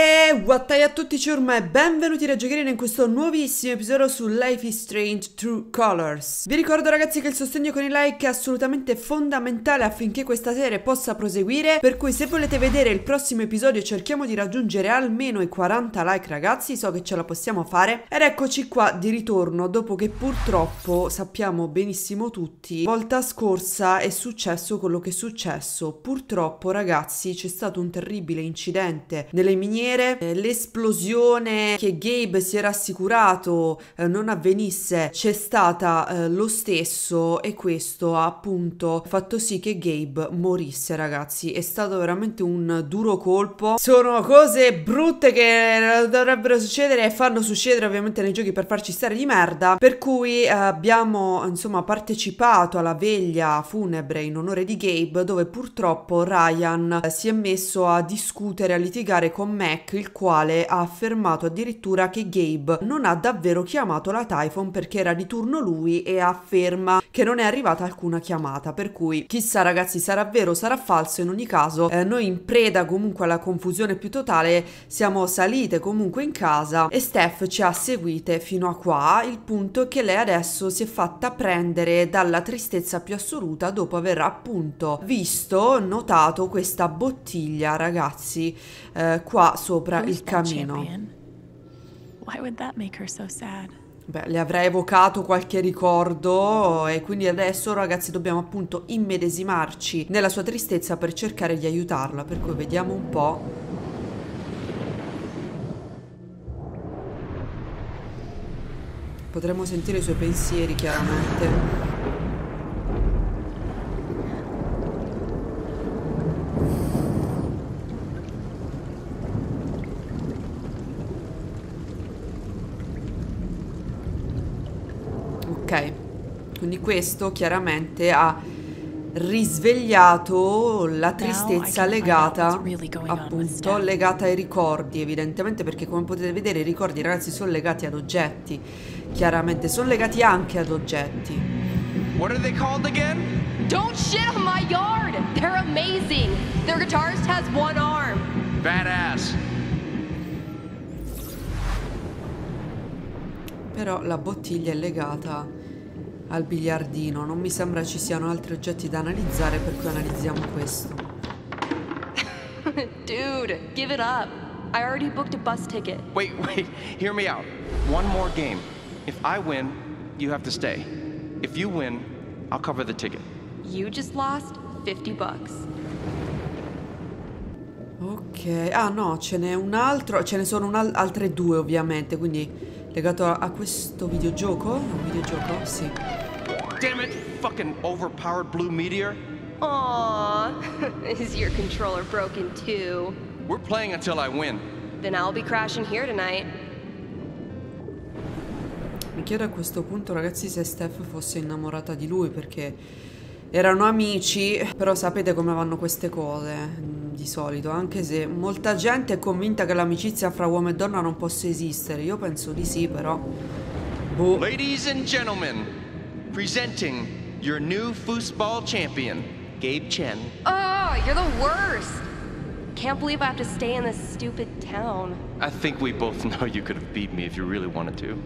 E wattai a tutti ciurma e benvenuti da Giocherina in questo nuovissimo episodio su Life is Strange True Colors. Vi ricordo ragazzi che il sostegno con i like è assolutamente fondamentale affinché questa serie possa proseguire, per cui se volete vedere il prossimo episodio cerchiamo di raggiungere almeno i 40 like ragazzi, so che ce la possiamo fare. Ed eccoci qua di ritorno dopo che purtroppo sappiamo benissimo tutti, volta scorsa è successo quello che è successo. Purtroppo ragazzi c'è stato un terribile incidente nelle miniere miniere, eh, l'esplosione che Gabe si era assicurato eh, non avvenisse c'è stata eh, lo stesso e questo ha appunto fatto sì che Gabe morisse ragazzi, è stato veramente un duro colpo, sono cose brutte che dovrebbero succedere e fanno succedere ovviamente nei giochi per farci stare di merda, per cui abbiamo insomma partecipato alla veglia funebre in onore di Gabe dove purtroppo Ryan si è messo a discutere, a litigare con me Mac, il quale ha affermato addirittura che Gabe non ha davvero chiamato la Typhon perché era di turno lui e afferma che non è arrivata alcuna chiamata, per cui chissà ragazzi sarà vero sarà falso, in ogni caso eh, noi in preda comunque alla confusione più totale siamo salite comunque in casa e Steph ci ha seguite fino a qua, il punto è che lei adesso si è fatta prendere dalla tristezza più assoluta dopo aver appunto visto, notato questa bottiglia ragazzi. Eh, qua sopra il camino. Beh, le avrei evocato qualche ricordo e quindi adesso ragazzi dobbiamo appunto immedesimarci nella sua tristezza per cercare di aiutarla, per cui vediamo un po'. Potremmo sentire i suoi pensieri chiaramente. Ok, quindi questo chiaramente ha risvegliato la tristezza legata appunto legata ai ricordi evidentemente perché come potete vedere i ricordi ragazzi sono legati ad oggetti chiaramente sono legati anche ad oggetti What are they called again? Don't shit on my yard! They're amazing! Their guitarist has one arm! Badass! Però la bottiglia è legata al biliardino. Non mi sembra ci siano altri oggetti da analizzare, per cui analizziamo questo. Dude, give it up. I already booked a bus ticket. Wait, wait, hear me out. One more game. If I win, you have to stay. If you win, I'll cover the ticket. You just lost 50 bucks. Ok, ah no, ce n'è un altro, ce ne sono altre due ovviamente, quindi legato a, a questo videogioco? Un videogioco? Sì. Damn it, fucking overpowered blue meteor. Aww, is your controller broken too? We're playing until I win. Then I'll be crashing here tonight. Mi chiedo a questo punto, ragazzi, se Steph fosse innamorata di lui perché erano amici, però sapete come vanno queste cose di solito, anche se molta gente è convinta che l'amicizia fra uomo e donna non possa esistere. Io penso di sì, però. Boh. Ladies and gentlemen, Presenting your new foosball champion, Gabe Chen. Oh, you're the worst! Can't believe I have to stay in this stupid town. I think we both know you could have beat me if you really wanted to.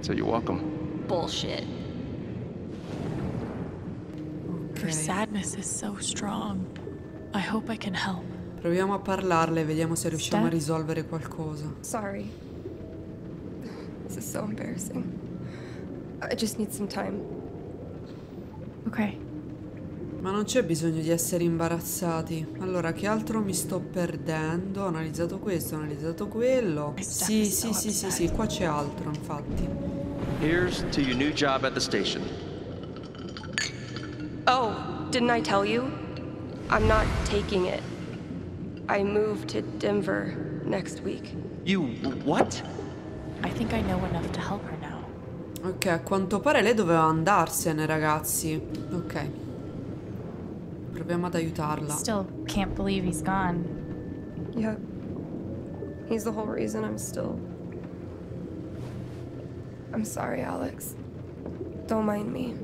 So you're welcome. Bullshit. Okay. Her sadness is so strong. I hope I can help. Proviamo a parlarle, vediamo se riusciamo Steph? a risolvere qualcosa. Sorry. This is so embarrassing. I just need some time. Ok. Ma non c'è bisogno di essere imbarazzati. Allora, che altro mi sto perdendo? Ho analizzato questo, ho analizzato quello. Sì, sì, sì, sì, sì, qua c'è altro, infatti. Here's to your new job at the station. Oh, didn't I tell you? I'm not taking it. I move to Denver next week. You what? I think I know enough to help her now. Ok, a quanto pare lei doveva andarsene, ragazzi. Ok. Proviamo ad aiutarla. Still can't believe he's gone. Yeah. He's the whole reason I'm still... I'm sorry, Alex. Don't mind me.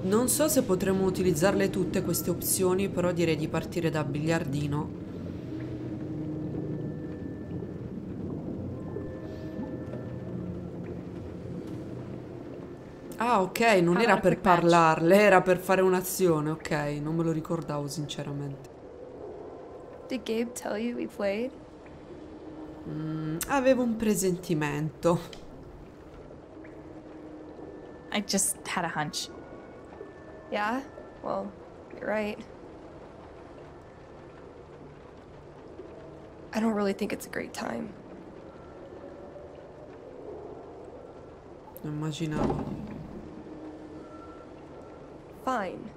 Non so se potremmo utilizzarle tutte queste opzioni, però direi di partire da biliardino. Ah, ok, non era per parlarle, era per fare un'azione, ok, non me lo ricordavo sinceramente. Did Gabe tell you we played? Mm, avevo un presentimento. I just had a hunch. Yeah? Well, you're right. I don't really think it's a great time. Non immaginavo. Fine.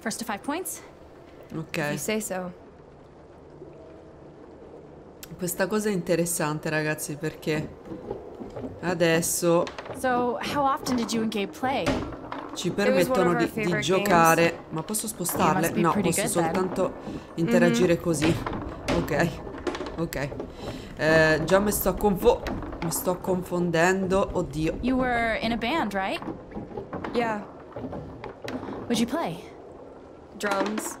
First to five points. Ok, If you say so. Questa cosa è interessante ragazzi perché adesso So, how often did you and Gabe play? ci permettono di, di giocare. Ma posso spostarle? No, posso good then. soltanto interagire Mm-hmm. così. Ok, ok. Eh, già mi sto confo... Mi sto confondendo. Oddio. You were in a band, right? Yeah. What'd you play? Drums.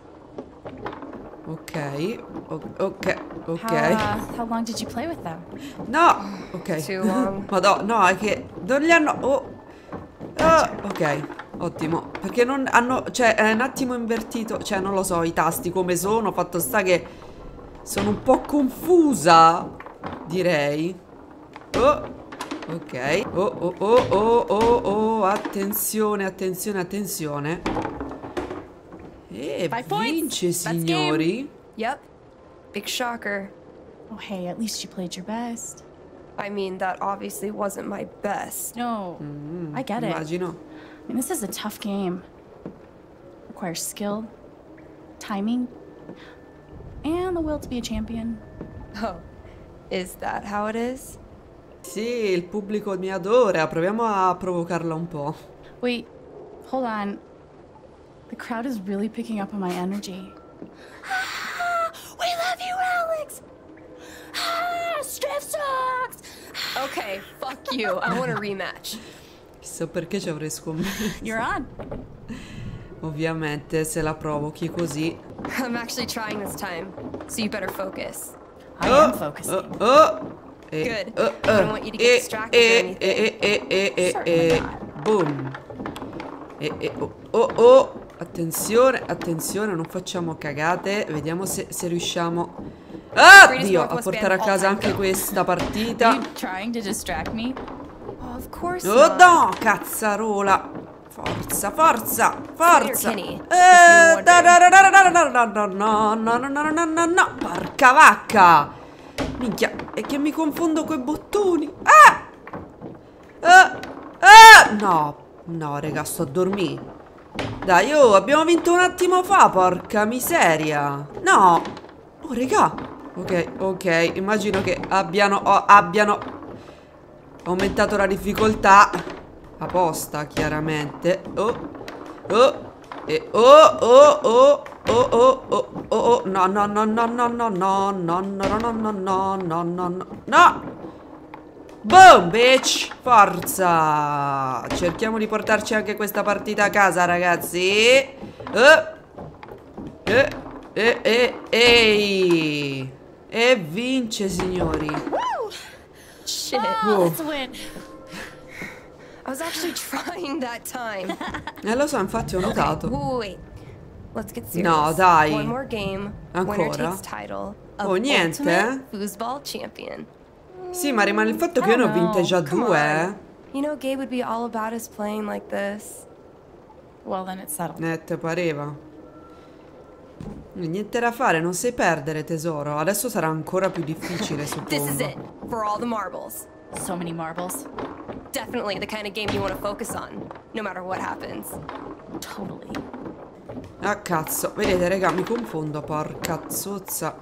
Ok, ok, ok. How, uh, how long did you play with them? No! Ok. Too long. Madò, no, è che non li hanno... Oh. Ah, ok, ottimo. Perché non hanno... Cioè, è un attimo invertito. Cioè, non lo so, i tasti come sono. Fatto sta che... Sono un po' confusa. Direi. Oh. Ok. Oh, oh, oh, oh, oh, oh. Attenzione, attenzione, attenzione. E Five points. vince, That's game. signori. Yep. Big shocker. Oh, hey, at least you played your best. I mean, that obviously wasn't my best. No, mm-hmm. I get it. I Immagino. mean, this is a tough game. Requires skill, timing, and the will to be a champion. Oh. Is that how it is? Sì, il pubblico mi adora. Proviamo a provocarla un po'. Wait, hold on. The crowd is really picking up on my energy. we love you, Alex! Ah, strip sucks! Okay, fuck you. I want a rematch. Chissà perché ci avrei scommesso. You're on. Ovviamente se la provochi così. I'm actually trying this time, so you better focus. I Oh, am focusing. Oh, oh. E, Good. oh, I don't oh. want you to get e, distracted eh, or e, anything. E, e, e, e, Certainly e, not. boom. E, e, oh, oh, oh. Attenzione, attenzione, non facciamo cagate. Vediamo se, se riusciamo... Ah, a portare a casa anche questa partita. Oh no, cazzarola. Forza, forza, forza. Eh, porca vacca. Minchia, è che mi confondo coi bottoni. Ah! Ah! ah! No, no, raga, sto a dormire. Dai, oh, abbiamo vinto un attimo fa, porca miseria. No. Oh, raga. Ok, ok, immagino che abbiano, oh, abbiano aumentato la difficoltà apposta chiaramente oh oh e oh oh oh oh oh oh oh oh no no no no no no no no no no no no no no no boom bitch forza cerchiamo di portarci anche questa partita a casa ragazzi eh eh eh eh ehi e vince signori Shit. Oh. I was actually trying that time. eh lo so infatti ho notato. No, dai. Ancora? Oh, niente, ultimate foosball champion. Sì, ma rimane il fatto che io ne ho vinte già due, eh. You know, Gabe would be all about us playing like this. Well, then it's settled. Eh, pareva. Niente da fare, non sai perdere, tesoro. Adesso sarà ancora più difficile, This is it suppongo. for all the marbles. So many marbles. Definitely the kind of game you want to focus on, no matter what happens. Totally. Ah, cazzo. Vedete, raga, mi confondo, porca zozza.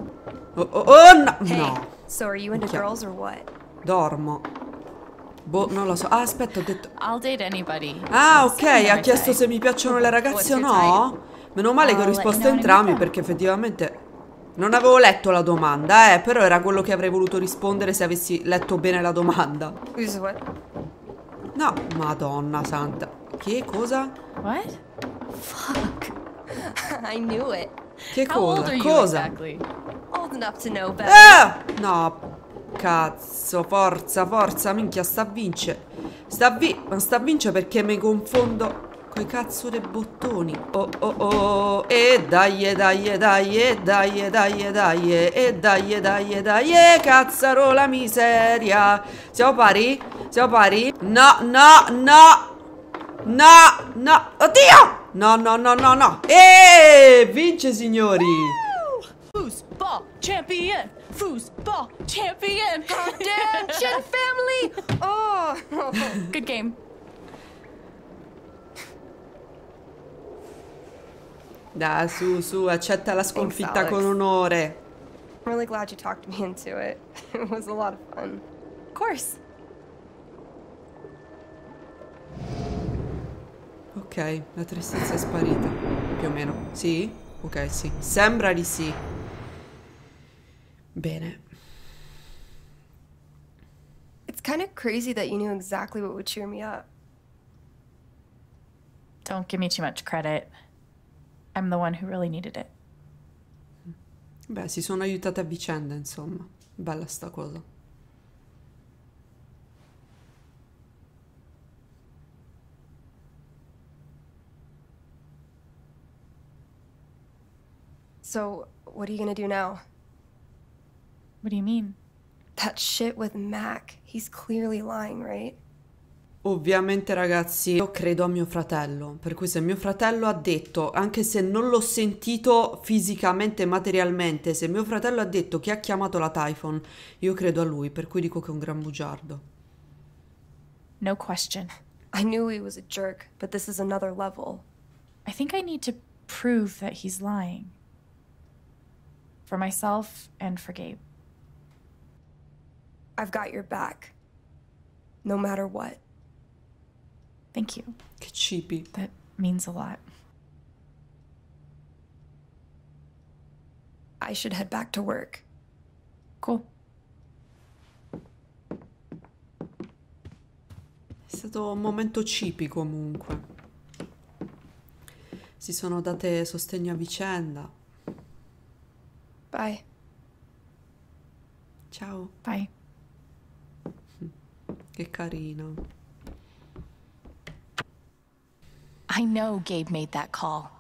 Oh, oh, oh, no! Hey, No, so are you into girls or what? dormo. Boh, non lo so. Ah, aspetta, ho detto... I'll date anybody. Ah, ok, ha chiesto se mi piacciono le ragazze o no. Meno male che ho you risposto I entrambi perché effettivamente non avevo letto la domanda, eh, però era quello che avrei voluto rispondere se avessi letto bene la domanda. No, madonna santa. Che cosa? What? I knew it. Che cosa? Cosa? exactly? All enough to know better. Ah! No, cazzo, forza, forza, minchia, sta a vince. Sta a vi... Ma sta a vince perché mi confondo coi cazzo dei bottoni. Oh, oh, oh. E dai, e dai, e dai, e dai, e dai, e dai, e dai, e dai, e dai, e cazzarola miseria. Siamo pari? Siamo pari? No, no, no. No, no. Oddio! No, no, no, no, no. E vince, signori. Foosball champion! Foosball champion! Damn, family! Oh! Good game. Dai, su, su, accetta la sconfitta Alex. con onore. I'm really glad you talked me into it. It was a lot of fun. Of course. Ok, la tristezza è sparita. Più o meno. Sì? Ok, sì. Sembra di sì. Bene. It's kind of crazy that you knew exactly what would cheer me up. Don't give me too much credit. I'm the one who really needed it. Beh, si sono aiutate a vicenda, insomma. Bella sta cosa. So, what are you gonna do now? What do you mean? That shit with Mac. He's clearly lying, right? Ovviamente, ragazzi, io credo a mio fratello. Per cui se mio fratello ha detto, anche se non l'ho sentito fisicamente, materialmente, se mio fratello ha detto che ha chiamato la Typhon, io credo a lui, per cui dico che è un gran bugiardo. No question. I knew he was a jerk, but this is another level. I think I need to prove that he's lying. For myself and for Gabe. I've got your back. No matter what. Thank you. Che cipi. That means a lot. I should head back to work. Cool. È stato un momento cipi comunque. Si sono date sostegno a vicenda. Bye. Ciao, Bye. che carino. I know Gabe made that call.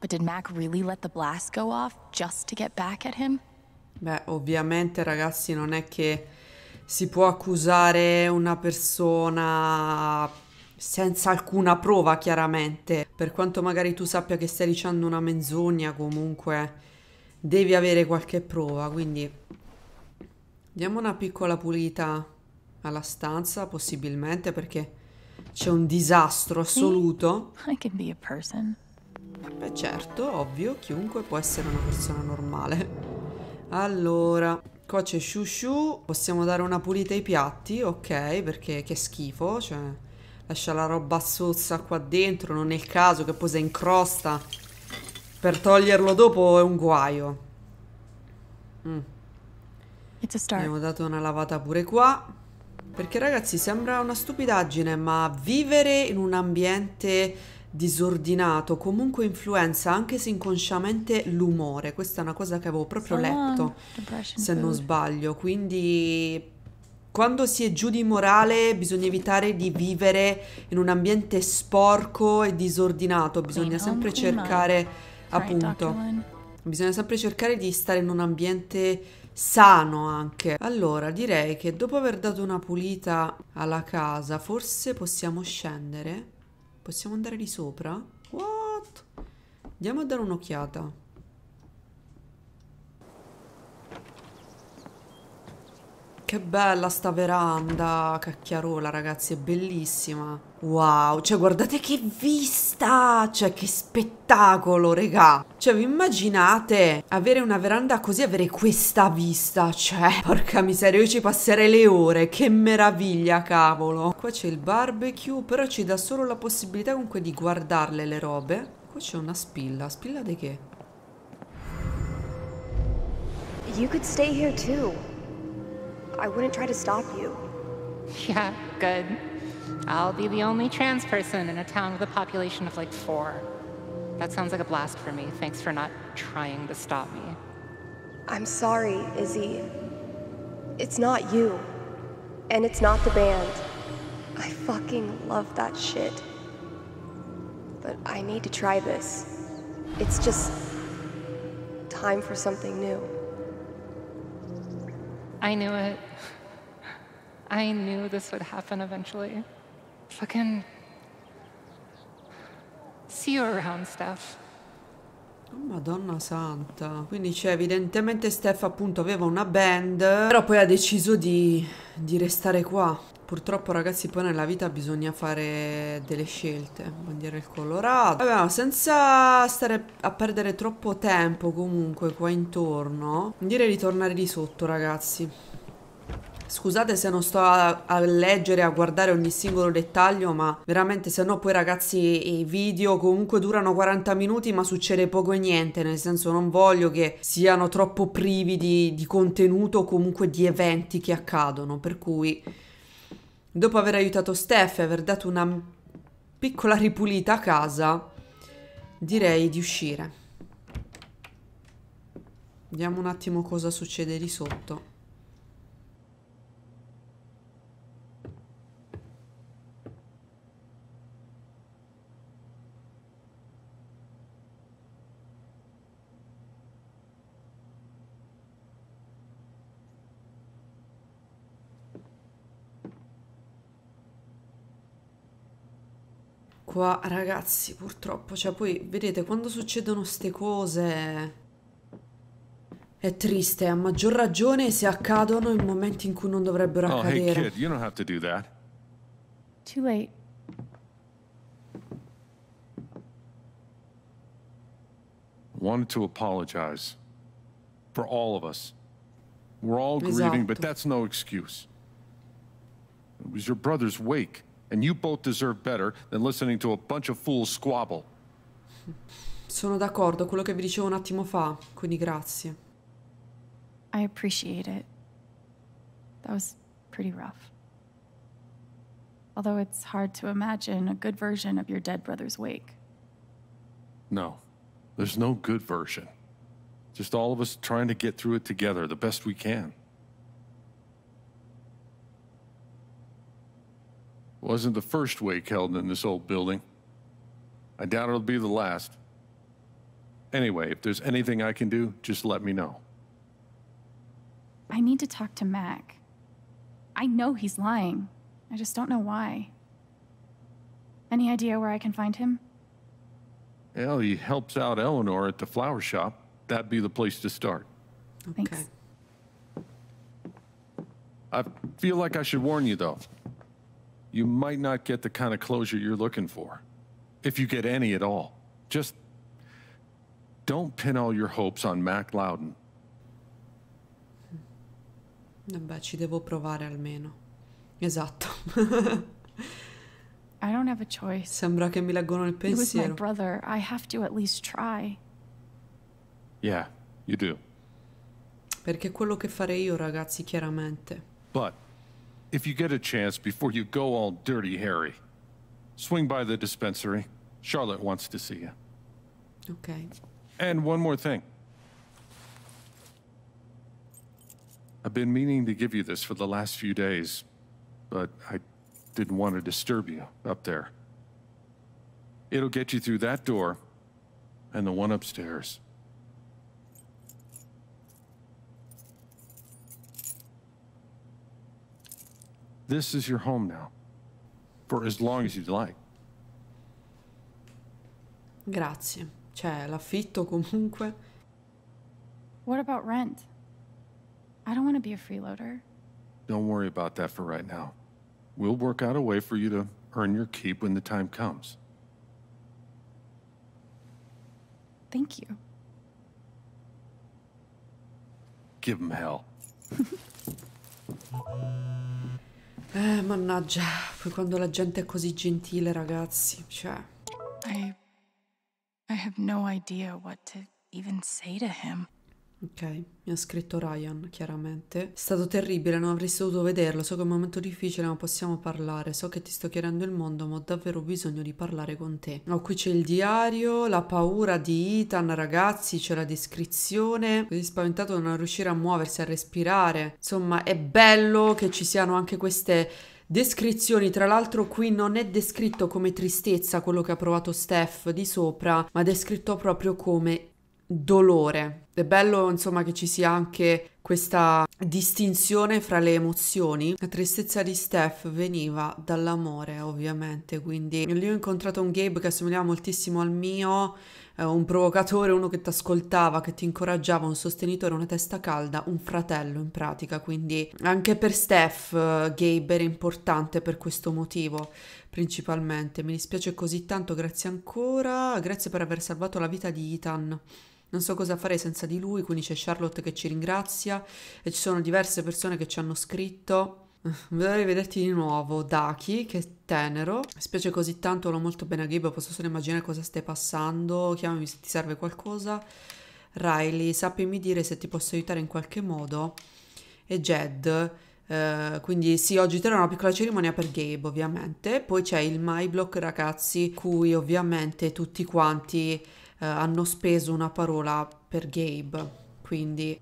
But did Mac really let the blast go off just to get back at him? Beh, ovviamente ragazzi non è che si può accusare una persona senza alcuna prova, chiaramente. Per quanto magari tu sappia che stai dicendo una menzogna, comunque devi avere qualche prova, quindi diamo una piccola pulita alla stanza, possibilmente, perché c'è un disastro assoluto. Beh certo, ovvio, chiunque può essere una persona normale. Allora, qua c'è Shushu, possiamo dare una pulita ai piatti, ok, perché che schifo, cioè lascia la roba sozza qua dentro, non è il caso che poi si incrosta. Per toglierlo dopo è un guaio. Mm. Abbiamo dato una lavata pure qua. Perché ragazzi sembra una stupidaggine, ma vivere in un ambiente disordinato comunque influenza anche se inconsciamente l'umore. Questa è una cosa che avevo proprio letto, se non sbaglio. Quindi quando si è giù di morale bisogna evitare di vivere in un ambiente sporco e disordinato, bisogna sempre cercare appunto? Bisogna sempre cercare di stare in un ambiente sano anche. Allora, direi che dopo aver dato una pulita alla casa, forse possiamo scendere. Possiamo andare di sopra? What? Andiamo a dare un'occhiata. Che bella sta veranda, cacchiarola ragazzi, è bellissima. Wow, cioè guardate che vista, cioè che spettacolo, regà. Cioè vi immaginate avere una veranda così, avere questa vista, cioè porca miseria, io ci passerei le ore, che meraviglia, cavolo. Qua c'è il barbecue, però ci dà solo la possibilità comunque di guardarle le robe. Qua c'è una spilla, spilla di che? You could stay here too. I wouldn't try to stop you. Yeah, good. I'll be the only trans person in a town with a population of like four. That sounds like a blast for me. Thanks for not trying to stop me. I'm sorry, Izzy. It's not you. And it's not the band. I fucking love that shit. But I need to try this. It's just time for something new. I knew it. I knew this would happen eventually. Fucking. See you around, Steph. Oh, Madonna santa. Quindi c'è evidentemente Steph appunto aveva una band, però poi ha deciso di, di restare qua. Purtroppo ragazzi poi nella vita bisogna fare delle scelte. Bandiera il Colorado. Vabbè, senza stare a perdere troppo tempo comunque qua intorno, direi di tornare di sotto ragazzi. Scusate se non sto a, a leggere, a guardare ogni singolo dettaglio, ma veramente se no poi ragazzi i video comunque durano 40 minuti ma succede poco e niente, nel senso non voglio che siano troppo privi di, di contenuto o comunque di eventi che accadono, per cui dopo aver aiutato Steph e aver dato una piccola ripulita a casa, direi di uscire. Vediamo un attimo cosa succede di sotto. Qua, ragazzi, purtroppo, cioè poi, vedete, quando succedono ste cose... È triste, a maggior ragione se accadono in momenti in cui non dovrebbero Oh, hey, accadere. kid, you don't have to do that. Too late. Wanted to apologize. For all of us. We're all grieving, but Esatto. that's no excuse. It was your brother's wake, and you both deserve better than listening to a bunch of fools squabble. Sono d'accordo, quello che vi dicevo un attimo fa, quindi grazie. I appreciate it. That was pretty rough. Although it's hard to imagine a good version of your dead brother's wake. No, there's no good version. Just all of us trying to get through it together the best we can. Wasn't the first wake held in this old building. I doubt it'll be the last. Anyway, if there's anything I can do, just let me know. I need to talk to Mac. I know he's lying. I just don't know why. Any idea where I can find him? Well, he helps out Eleanor at the flower shop. That'd be the place to start. Ok. Thanks. I feel like I should warn you, though. You might not get the kind of closure you're looking for. If you get any at all. Just don't pin all your hopes on Mac Loudon. Vabbè, ci devo provare almeno. Esatto. I don't have a choice. Sembra che mi leggono il He was my pensiero. brother. I have to at least try. Yeah, you do. Perché è quello che farei io, ragazzi, chiaramente. But if you get a chance before you go all dirty Harry, swing by the dispensary. Charlotte wants to see you. Ok. And one more thing. I've been meaning to give you this for the last few days, but I didn't want to disturb you up there. It'll get you through that door and the one upstairs. This is your home now, for as long as you'd like. Grazie. Cioè, l'affitto comunque. What about rent? I don't want to be a freeloader. Don't worry about that for right now. We'll work out a way for you to earn your keep when the time comes. Thank you. Give 'em hell. Eh, mannaggia. Poi quando la gente è così gentile, ragazzi. Cioè. I. I have no idea what to even say to him. Ok, mi ha scritto Ryan, chiaramente. È stato terribile, non avresti dovuto vederlo. So che è un momento difficile, ma possiamo parlare. So che ti sto chiedendo il mondo, ma ho davvero bisogno di parlare con te. Oh, qui c'è il diario, la paura di Ethan, ragazzi, c'è la descrizione. Così spaventato da non riuscire a muoversi, a respirare. Insomma, è bello che ci siano anche queste descrizioni. Tra l'altro, qui non è descritto come tristezza quello che ha provato Steph di sopra, ma descritto proprio come dolore. È bello, insomma, che ci sia anche questa distinzione fra le emozioni. La tristezza di Steph veniva dall'amore, ovviamente, quindi lì ho incontrato un Gabe che assomigliava moltissimo al mio, eh, un provocatore, uno che ti ascoltava, che ti incoraggiava, un sostenitore, una testa calda, un fratello in pratica, quindi anche per Steph eh, Gabe era importante per questo motivo principalmente. Mi dispiace così tanto, grazie ancora, grazie per aver salvato la vita di Ethan. Non so cosa fare senza di lui, quindi c'è Charlotte che ci ringrazia e ci sono diverse persone che ci hanno scritto. Vorrei vederti di nuovo, Daki, che tenero. Mi spiace così tanto, l'ho molto bene a Gabe, posso solo immaginare cosa stai passando. Chiamami se ti serve qualcosa. Riley, sappimi dire se ti posso aiutare in qualche modo. E Jed, eh, quindi sì, oggi terrò una piccola cerimonia per Gabe, ovviamente. Poi c'è il My Block, ragazzi, cui ovviamente tutti quanti eh, hanno speso una parola per Gabe, quindi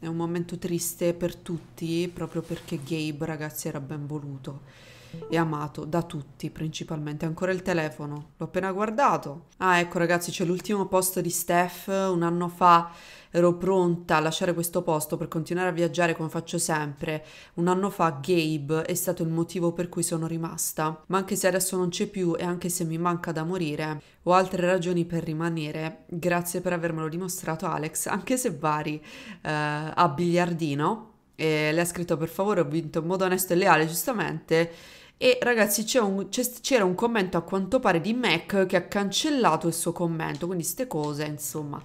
è un momento triste per tutti, proprio perché Gabe, ragazzi, era ben voluto e amato da tutti, principalmente. Ancora il telefono, l'ho appena guardato. Ah, ecco ragazzi, c'è l'ultimo post di Steph un anno fa ero pronta a lasciare questo posto per continuare a viaggiare come faccio sempre. Un anno fa Gabe è stato il motivo per cui sono rimasta, ma anche se adesso non c'è più e anche se mi manca da morire, ho altre ragioni per rimanere. Grazie per avermelo dimostrato Alex, anche se vari eh, a biliardino. E le ha scritto per favore ho vinto in modo onesto e leale giustamente e ragazzi un, c'era un commento a quanto pare di Mac che ha cancellato il suo commento quindi ste cose insomma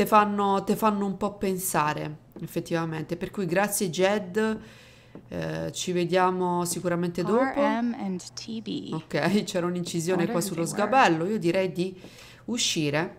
te fanno, te fanno un po' pensare, effettivamente. Per cui grazie Jed, eh, ci vediamo sicuramente dopo. Ok, c'era un'incisione qua sullo sgabello. Io direi di uscire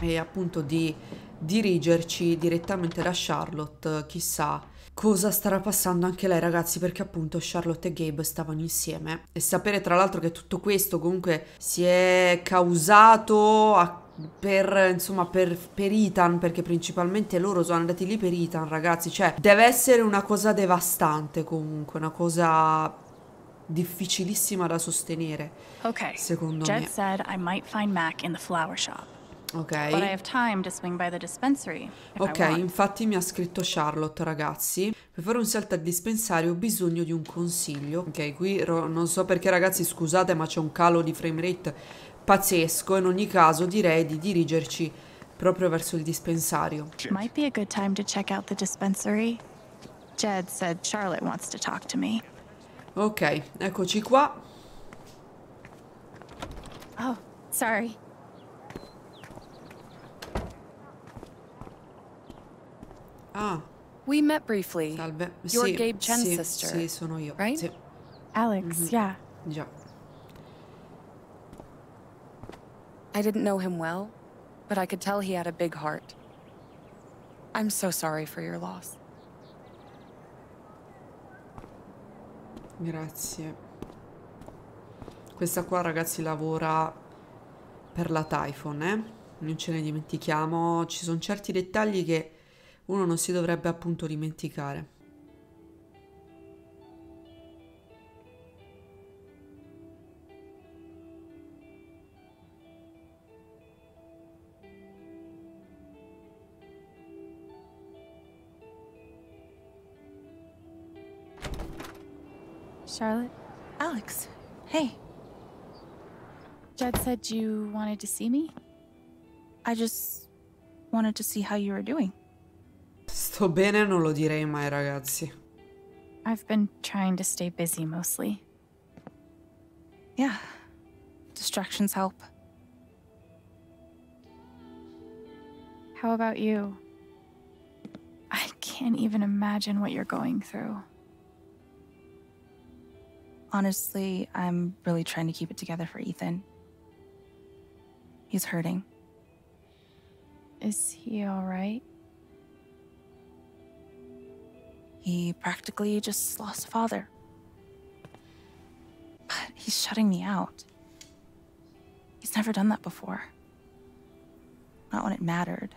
e appunto di dirigerci direttamente da Charlotte, chissà cosa starà passando anche lei ragazzi perché appunto Charlotte e Gabe stavano insieme e sapere tra l'altro che tutto questo comunque si è causato a per, insomma, per, per Ethan, perché principalmente loro sono andati lì per Ethan, ragazzi. Cioè, deve essere una cosa devastante comunque, una cosa difficilissima da sostenere. Ok. Secondo Jed me. said I might find Mac in the flower shop. Ok. Ok, infatti mi ha scritto Charlotte, ragazzi. Per fare un salto al dispensario ho bisogno di un consiglio. Ok, qui non so perché, ragazzi, scusate, ma c'è un calo di frame rate pazzesco. In ogni caso, direi di dirigerci proprio verso il dispensario. Might be a good time to check out the dispensary. Jed said Charlotte wants to talk to me. Ok, eccoci qua. Oh, sorry. Ah, We met briefly. salve. You're sì, Gabe Chen's sì, sister, Sì, sono io. right? Sì, Alex, yeah. già. I didn't know him well, but I could tell he had a big heart. I'm so sorry for your loss. Grazie. Questa qua, ragazzi, lavora per la Typhon, eh? Non ce ne dimentichiamo. Ci sono certi dettagli che uno non si dovrebbe appunto dimenticare. Charlotte, Alex, hey. Jed said you wanted to see me? I just wanted to see how you were doing. Sto bene, non lo direi mai, ragazzi. I've been trying to stay busy mostly. Yeah. Distractions help. How about you? I can't even imagine what you're going through. Honestly, I'm really trying to keep it together for Ethan. He's hurting. Is he alright? He practically just lost a father. But he's shutting me out. He's never done that before. Not when it mattered.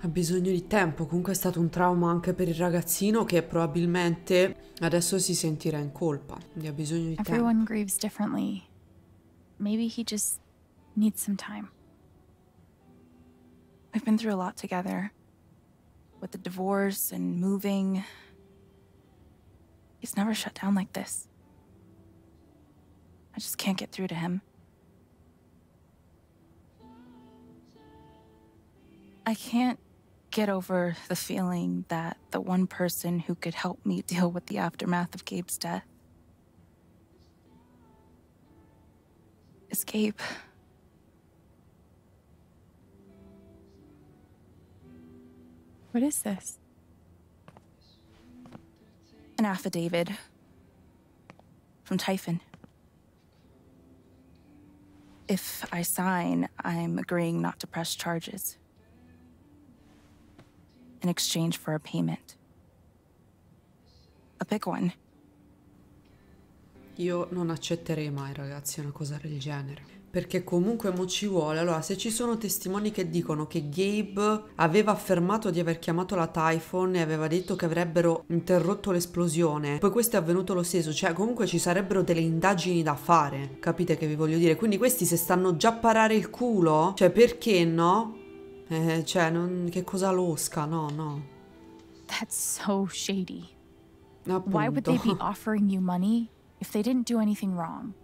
Ha bisogno di tempo, comunque è stato un trauma anche per il ragazzino che probabilmente adesso si sentirà in colpa. Quindi ha bisogno di tempo. Everyone grieves differently. Maybe he just needs some time. We've been through a lot together. With the divorce and moving. He's never shut down like this. I just can't get through to him. I can't get over the feeling that the one person who could help me deal with the aftermath of Gabe's death is Gabe. What is this? An affidavit from Typhon. If I sign, I'm agreeing not to press charges in exchange for a payment. A big one. Io non accetterei mai, ragazzi, una cosa del genere. Perché comunque mo ci vuole. Allora, se ci sono testimoni che dicono che Gabe aveva affermato di aver chiamato la Typhon e aveva detto che avrebbero interrotto l'esplosione, poi questo è avvenuto lo stesso, cioè comunque ci sarebbero delle indagini da fare. Capite che vi voglio dire? Quindi questi se stanno già a parare il culo, cioè perché no? Eh, cioè, non, che cosa losca? No, no. That's so shady. Appunto. Why would they be offering you money if they didn't do anything wrong?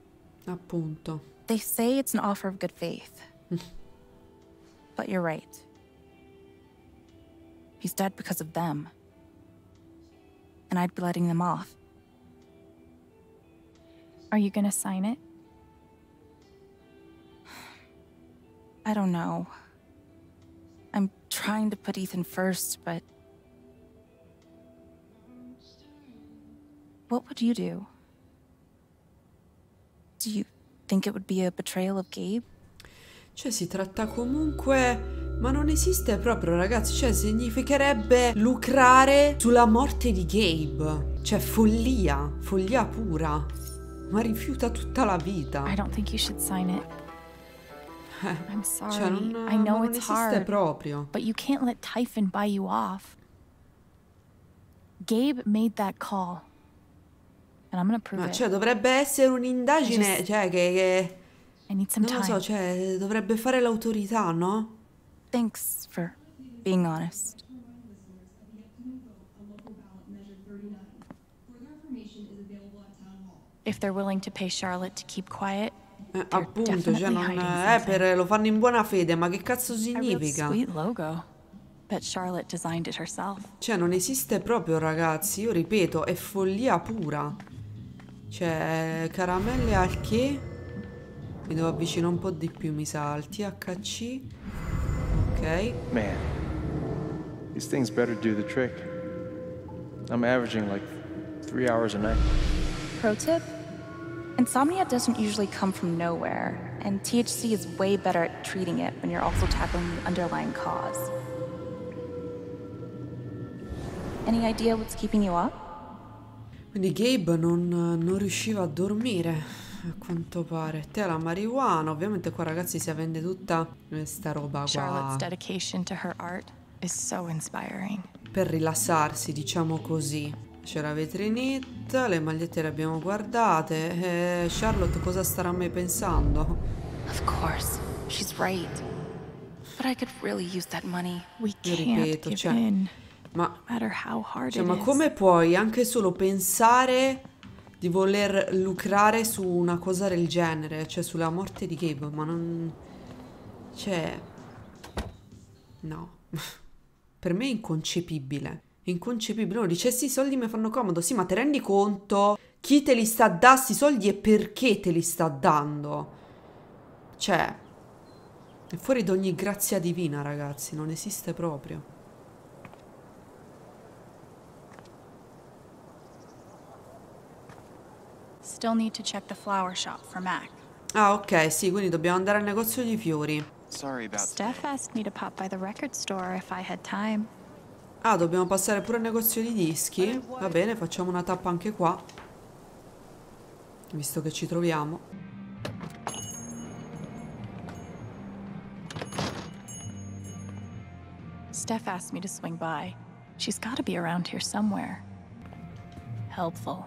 Appunto. They say it's an offer of good faith. but you're right. He's dead because of them. And I'd be letting them off. Are you gonna sign it? I don't know. I'm trying to put Ethan first, but. What would you do? Do you think it would be a betrayal of Gabe? Cioè si tratta comunque... Ma non esiste proprio ragazzi, cioè significherebbe lucrare sulla morte di Gabe. Cioè follia, follia pura. Ma rifiuta tutta la vita. I don't think you should sign it. I'm sorry. Cioè non, I know non it's hard, proprio. but you can't let Typhon buy you off. Gabe made that call. And I'm gonna prove Ma it. cioè dovrebbe essere un'indagine, just- cioè che... che I need some non lo so, cioè dovrebbe fare l'autorità, no? Thanks for being honest. If they're willing to pay Charlotte to keep quiet, Eh, appunto, cioè non... hiding Eh, per, lo fanno in buona fede, ma che cazzo significa? Cioè, non esiste proprio, ragazzi. Io ripeto, è follia pura. Cioè, caramelle al che? Mi devo avvicinare un po' di più, mi sa. Al THC. Ok. Man, these things better do the trick. I'm averaging like three hours a night. Pro tip? Insomnia doesn't usually come from nowhere, and THC is way better at treating it when you're also tackling the underlying cause. Any idea what's keeping you up? Quindi Gabe non, non riusciva a dormire, a quanto pare. Te la marijuana, ovviamente qua ragazzi si vende tutta questa roba Charlotte's qua dedication to her art is so inspiring. per rilassarsi, diciamo così. C'è la vetrinetta, le magliette le abbiamo guardate. E Charlotte cosa starà mai pensando? Of course, she's right. But I could really use that money. We ripeto, give cioè, in, ma, no matter how hard cioè, it ma is. come puoi anche solo pensare di voler lucrare su una cosa del genere? Cioè sulla morte di Gabe, ma non... Cioè... No. per me è inconcepibile. Inconcepibile. Uno dice sì, i soldi mi fanno comodo. Sì, ma ti rendi conto chi te li sta a dare sti soldi e perché te li sta dando? Cioè... È fuori da ogni grazia divina, ragazzi. Non esiste proprio. Still need to check the flower shop for Mac. Ah, ok, sì, quindi dobbiamo andare al negozio di fiori. Sorry about Steph asked me to pop by the record store if I had time. Ah, dobbiamo passare pure al negozio di dischi? Va bene, facciamo una tappa anche qua. Visto che ci troviamo. Steph asked me to swing by. She's got to be around here somewhere. Helpful.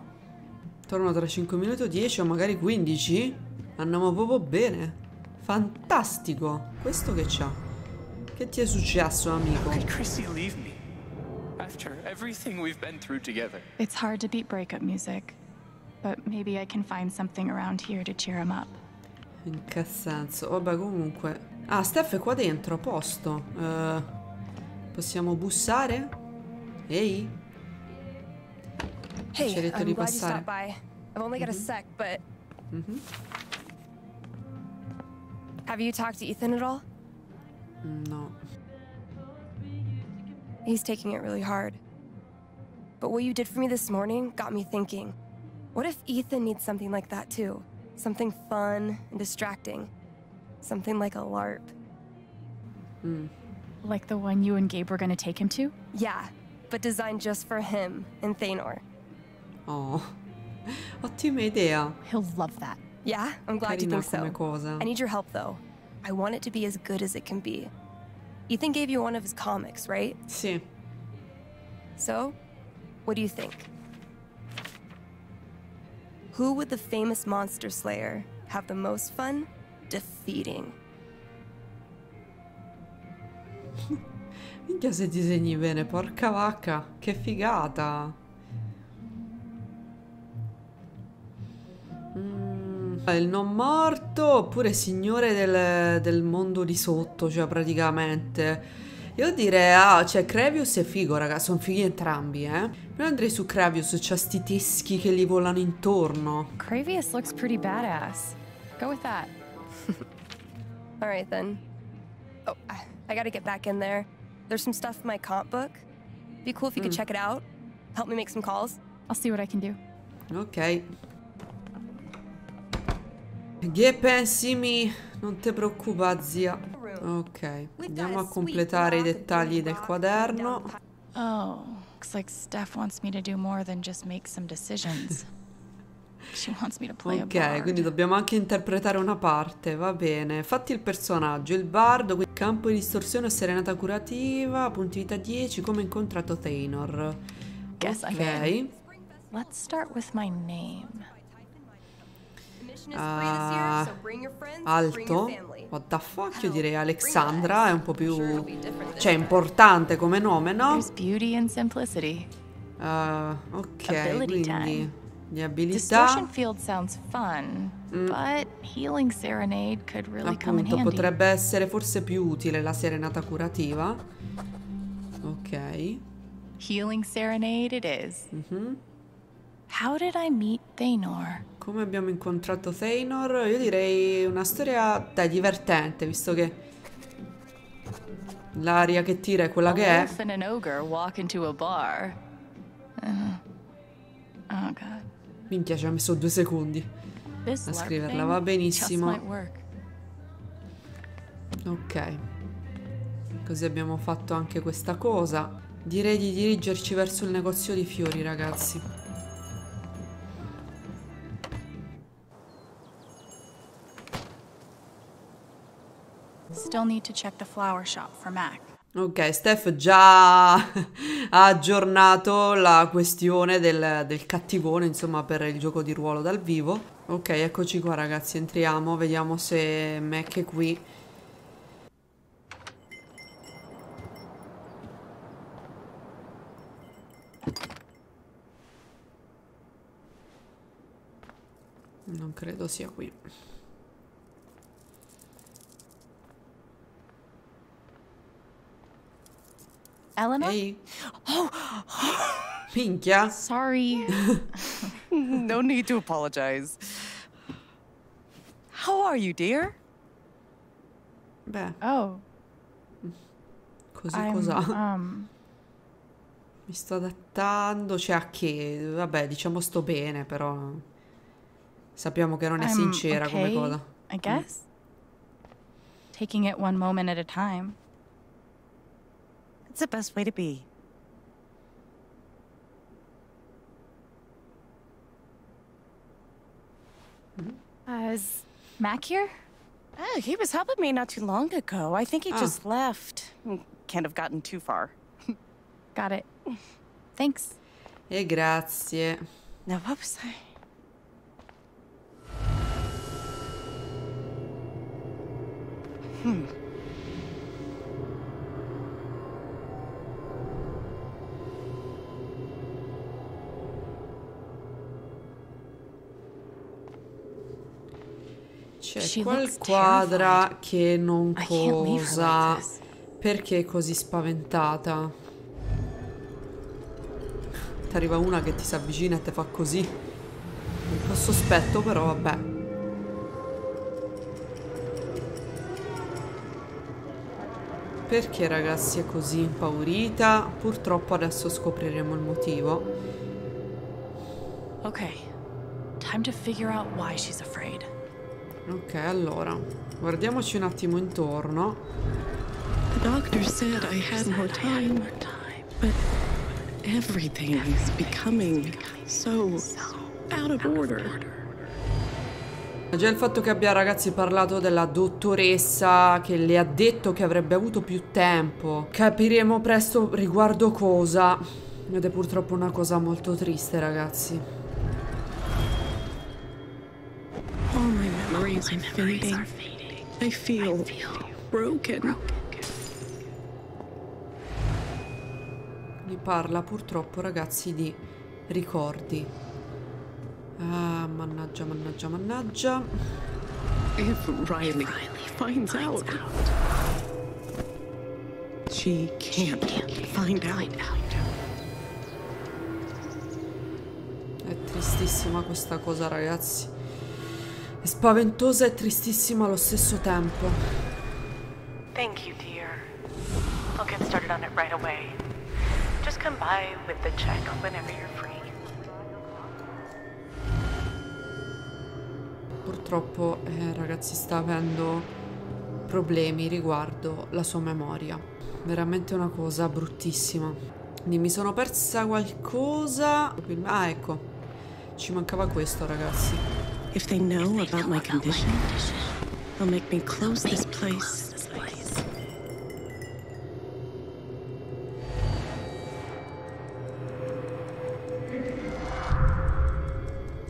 Torno tra 5 minuti o 10 o magari 15. Andiamo proprio bene. Fantastico. Questo che c'ha? Che ti è successo, amico? Could Chrissy leave me? After everything we've been through together. It's hard to beat breakup music, but maybe I can find something around here to cheer him up. In che senso? Vabbè, comunque. Ah, Steph è qua dentro, a posto. Eh, possiamo bussare? Ehi? Hey, Ci ha detto I'm di glad you passare. stopped by. I've only got a sec, but Mhm. have you talked to Ethan at all? No. He's taking it really hard. But what you did for me this morning got me thinking. What if Ethan needs something like that too? Something fun and distracting. Something like a LARP. Hmm. Like the one you and Gabe were going to take him to? Yeah, but designed just for him and Thanor. Oh. what Ottima idea. He'll love that. Yeah, I'm glad you Carina think so. come cosa. I need your help though. I want it to be as good as it can be. Ethan gave you one of his comics, right? Sì. So, what do you think? Who would the famous monster slayer have the most fun defeating? Minchia se disegni bene, porca vacca. Che figata. Il non morto oppure signore del, del mondo di sotto, cioè praticamente. Io direi, ah, cioè Crevius è figo, raga, sono fighi entrambi, eh. Io andrei su Crevius, c'ha sti teschi che gli volano intorno. Cravius looks pretty badass. Go with that. All right then. Oh, I, gotta get back in there. There's some stuff in my comp book. Be cool if you could check it out. Help me make some calls. I'll see what I can do. Ok. Che pensi mi? Non te preoccupa, zia. Ok, andiamo a completare i dettagli del quaderno. Oh, looks like Steph wants me to do more than just make some decisions. Ok, quindi dobbiamo anche interpretare una parte, va bene. Fatti il personaggio, il bardo, quindi campo di distorsione o serenata curativa, punti vita 10, come incontrato I'm Ok. Let's start with my name. The mission is free this Ah, Alto. What the fuck? Io direi Alexandra, è un po' più... Cioè, importante come nome, no? Ah, ok, quindi... Di abilità... Mm. Appunto, potrebbe essere forse più utile la serenata curativa. Ok. Healing Serenade it is. Mhm. How did I meet Thanor? Come abbiamo incontrato Thanor? Io direi una storia, dai, divertente, visto che l'aria che tira è quella che è. Uh, oh god. Minchia, ci ha messo due secondi. A scriverla, va benissimo. Ok. Così abbiamo fatto anche questa cosa. Direi di dirigerci verso il negozio di fiori, ragazzi. Still need to check the flower shop for Mac. Ok, Steph già ha aggiornato la questione del, del cattivone, insomma, per il gioco di ruolo dal vivo. Ok, eccoci qua ragazzi, entriamo, vediamo se Mac è qui. Non credo sia qui. Eleanor? Ehi. Minchia. Sorry. no need to apologize. How are you, dear? Beh, Oh, così I'm, cosa? um, Mi sto adattando, cioè a che? Vabbè, diciamo sto bene, però sappiamo che non è I'm sincera come okay, cosa. I guess. taking it one moment at a time. It's the best way to be. Uh, is Mac here? Oh, he was helping me not too long ago. I think he Oh. just left. Can't have gotten too far. Got it. Thanks. E grazie. Now, what was I? Hmm. C'è She looks qualquadra che non cosa. Perché è così spaventata? Ti arriva una che ti si avvicina e ti fa così. Un po' sospetto, però vabbè. Perché ragazzi è così impaurita? Purtroppo adesso scopriremo il motivo. Okay. Time to figure out why she's afraid. Ok, allora, guardiamoci un attimo intorno. The doctor said I had more time, but everything is becoming so out of order. Già il fatto che abbia ragazzi parlato della dottoressa che le ha detto che avrebbe avuto più tempo. Capiremo presto riguardo cosa. Ed è purtroppo una cosa molto triste ragazzi. Memories are fading. I feel broken. Mi parla purtroppo ragazzi di ricordi. Ah, mannaggia, mannaggia, mannaggia. If Riley finds out, she can't find out. È tristissima questa cosa ragazzi. È spaventosa e tristissima allo stesso tempo. Thank you, dear. I'll get started on it right away. Just come by with the check whenever you're free. Purtroppo, eh, ragazzi, sta avendo problemi riguardo la sua memoria. Veramente una cosa bruttissima. Quindi mi sono persa qualcosa. Ah, ecco. Ci mancava questo, ragazzi. If they know about my condition, they'll make me close this place.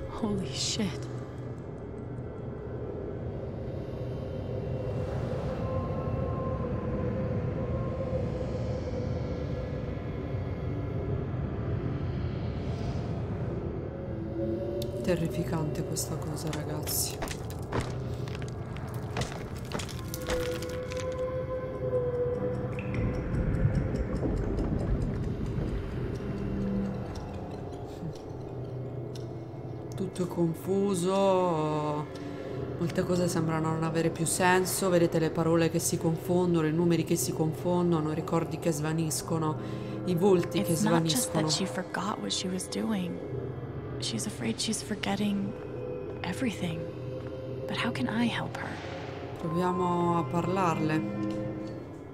Holy shit. Terrificante questa cosa, ragazzi. Tutto è confuso. Molte cose sembrano non avere più senso. Vedete le parole che si confondono, i numeri che si confondono, i ricordi che svaniscono, i volti che It's just svaniscono. She's afraid she's forgetting everything. But how can I help her? Proviamo a parlarle.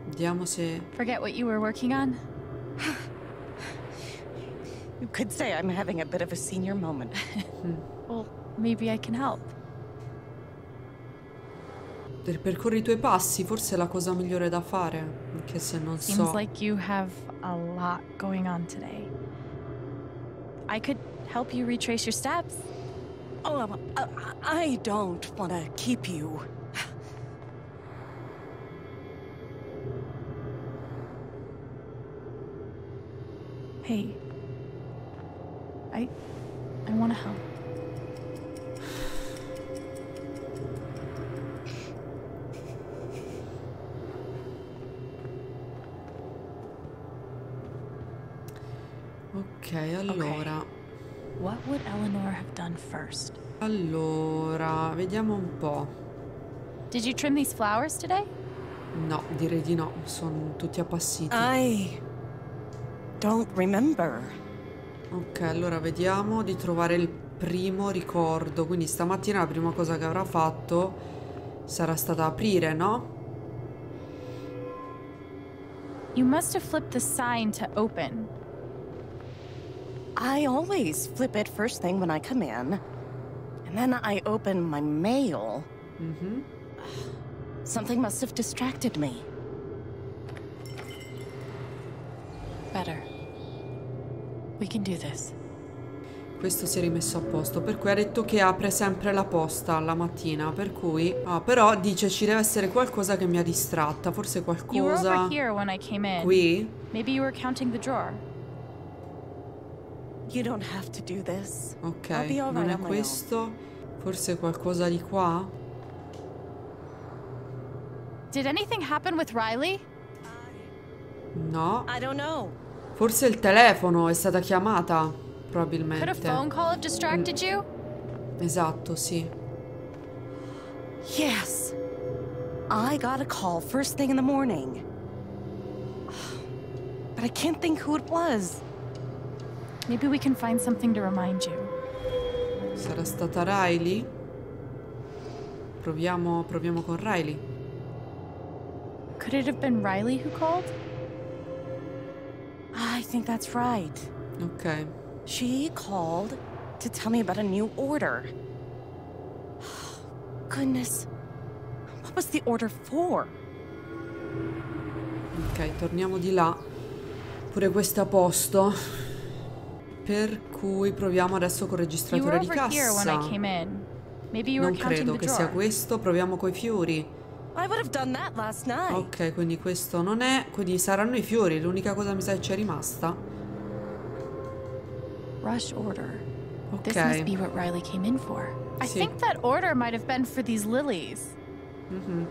Vediamo se... Forget what you were working on? You could say I'm having a bit of a senior moment. Well, maybe I can help. Per- Percorri i tuoi passi, forse è la cosa migliore da fare. Anche se non Seems so. like you have a lot going on today. I could help you retrace your steps. Oh, I don't want to keep you. Hey. I I want to help. Ok, allora. What would Eleanor have done first? Allora, vediamo un po'. Did you trim these flowers today? No, direi di no. Sono tutti appassiti. I don't remember. Ok, allora vediamo di trovare il primo ricordo. Quindi stamattina la prima cosa che avrà fatto sarà stata aprire, no? You must have flipped the sign to open. I always flip it first thing when I come in. And then I open my mail. Mm-hmm. Something must have distracted me. Better. We can do this. Questo si è rimesso a posto, per cui ha detto che apre sempre la posta la mattina, per cui... Ah, però dice ci deve essere qualcosa che mi ha distratta, forse You were qualcosa... over here when I came in. Qui? Maybe you were counting the drawer. You don't have to do this. Ok, non è questo? Forse qualcosa di qua? Did anything happen with Riley? No. I don't know. Forse il telefono è stata chiamata, Could a probabilmente. phone call have distracted you? Esatto, sì. Yes. I got a call first thing in the morning. But I can't think who it was. Maybe we can find something to remind you. Sarà stata Riley? Proviamo, proviamo con Riley. Could it have been Riley who called? I think that's right. Ok. She called to tell me about a new order. Goodness. What was the order for? Ok, torniamo di là. Pure questo è a posto. Per cui proviamo adesso col registratore di I cassa. Non credo che sia questo. Proviamo coi fiori. I. Ok, quindi questo non è. Quindi saranno i fiori. L'unica cosa mi sa che c'è rimasta. Rush order. This Ok. must be what Riley came in for. I Sì. think that order might have been for these lilies. Mhm.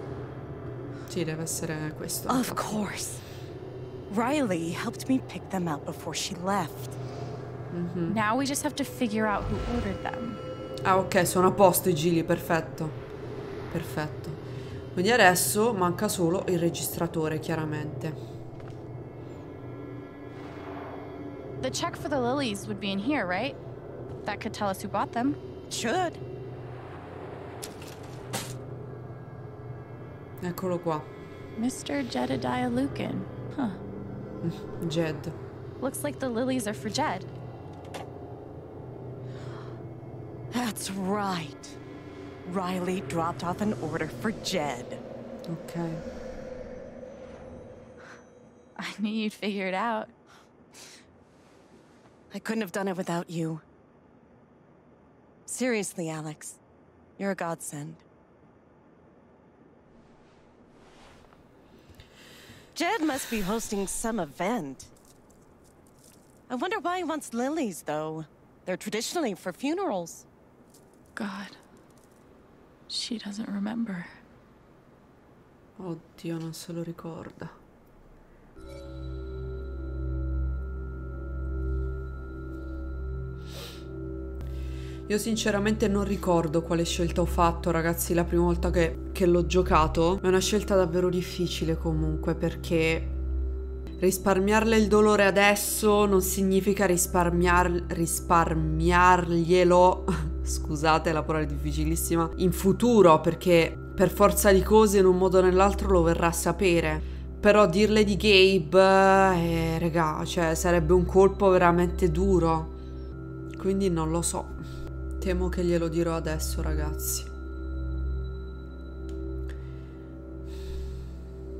Sì, deve essere questo. Of course. Riley helped me pick them out before she left. Now we just have to figure out who ordered them. Ah, ok, sono a posto i gili, perfetto. Perfetto. Quindi adesso manca solo il registratore, chiaramente. The check for the lilies would be in here, right? That could tell us who bought them. Should. Eccolo qua. Mr. Jedediah Lucan. Huh. Jed. Looks like the lilies are for Jed. That's right. Riley dropped off an order for Jed. Ok. I knew you'd figure it out. I couldn't have done it without you. Seriously, Alex. You're a godsend. Jed must be hosting some event. I wonder why he wants lilies, though. They're traditionally for funerals. God. She doesn't remember. Oddio, non se lo ricorda. Io sinceramente non ricordo quale scelta ho fatto, ragazzi, la prima volta che, che l'ho giocato. È una scelta davvero difficile comunque perché risparmiarle il dolore adesso non significa risparmiar, risparmiarglielo, scusate la parola difficilissima, in futuro perché per forza di cose in un modo o nell'altro lo verrà a sapere. Però dirle di Gabe, eh, regà, cioè sarebbe un colpo veramente duro. Quindi non lo so. Temo che glielo dirò adesso, ragazzi.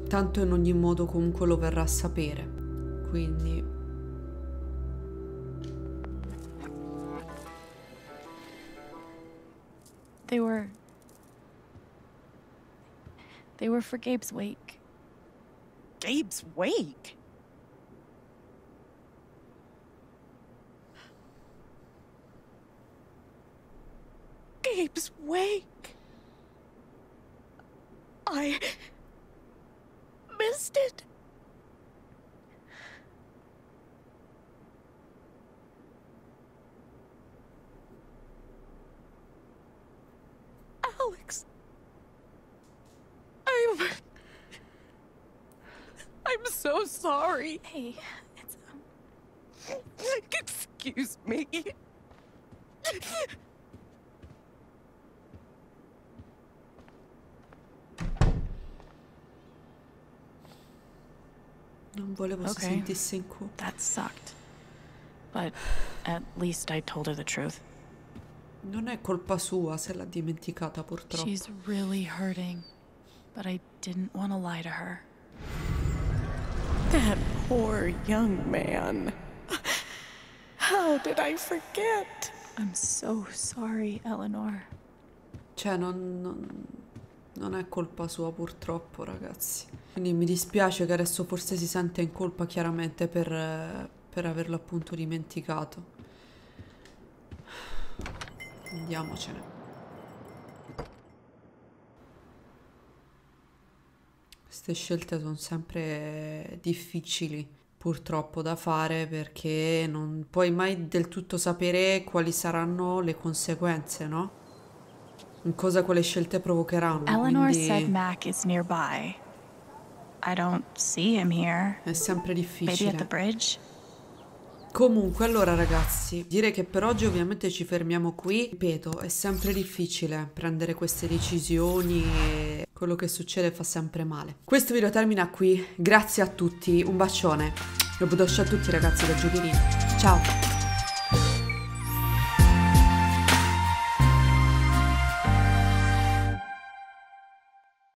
Tanto in ogni modo comunque lo verrà a sapere. Quindi... They were. They were for Gabe's wake. Gabe's wake? Gabe's wake? I missed it. Alex. I'm. I'm so sorry. Hey, it's. um, Excuse me. Non volevo si Okay. sentisse in. That sucked. But at least I told her the truth. Non è colpa sua se l'ha dimenticata purtroppo. She's really hurting, but I didn't want to lie to her. That poor young man. How did I forget? I'm so sorry, Eleanor. Cioè, non, non- non è colpa sua purtroppo, ragazzi. Quindi mi dispiace che adesso forse si sente in colpa chiaramente per, per averlo appunto dimenticato. Andiamocene. Queste scelte sono sempre difficili purtroppo da fare perché non puoi mai del tutto sapere quali saranno le conseguenze, no? In cosa quelle scelte provocheranno. Eleanor quindi said Mac is nearby. I don't see him here. è sempre Maybe at the difficile. bridge? Comunque, allora ragazzi, direi che per oggi ovviamente ci fermiamo qui. Ripeto, è sempre difficile prendere queste decisioni e quello che succede fa sempre male. Questo video termina qui, grazie a tutti, un bacione. E a tutti ragazzi da giochierino. Ciao!